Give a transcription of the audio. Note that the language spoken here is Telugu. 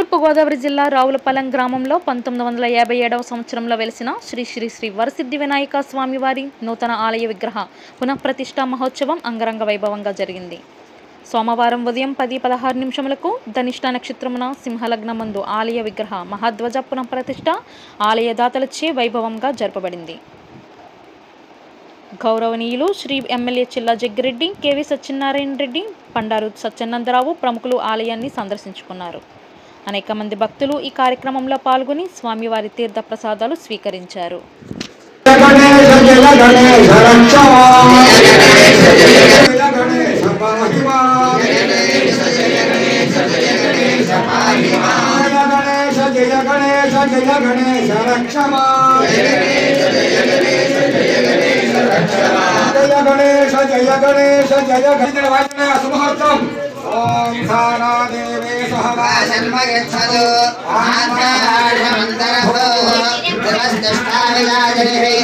తూర్పుగోదావరి జిల్లా రావులపాలెం గ్రామంలో పంతొమ్మిది వందల యాభై ఏడవ సంవత్సరంలో వెలిసిన శ్రీ శ్రీ శ్రీ వరసిద్ధి వినాయక స్వామివారి నూతన ఆలయ విగ్రహ పునఃప్రతిష్ఠా మహోత్సవం అంగరంగ వైభవంగా జరిగింది. సోమవారం ఉదయం పది పదహారు నిమిషములకు ధనిష్ట నక్షత్రమున సింహలగ్నమందు ఆలయ విగ్రహ మహాధ్వజ పునఃప్రతిష్ఠ ఆలయ దాతలచే వైభవంగా జరపబడింది. గౌరవనీయులు శ్రీ ఎమ్మెల్యే చిల్లా జగ్గిరెడ్డి కెవి సత్యనారాయణ రెడ్డి పండారు సత్యనందరావు ప్రముఖులు ఆలయాన్ని సందర్శించుకున్నారు. అనేక మంది భక్తులు ఈ కార్యక్రమంలో పాల్గొని స్వామివారి తీర్థ ప్రసాదాలు స్వీకరించారు గణేశ జయ గణేశ జయ గణేశ జయ గణేశ ब्रह्मयच्छद आत्मानन्तरः तमस्तष्टाविलाजरे